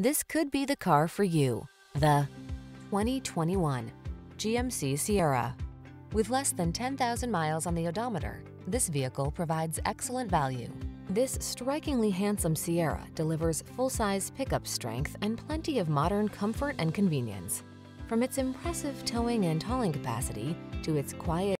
This could be the car for you. The 2021 GMC Sierra. With less than 10,000 miles on the odometer, this vehicle provides excellent value. This strikingly handsome Sierra delivers full-size pickup strength and plenty of modern comfort and convenience. From its impressive towing and hauling capacity to its quiet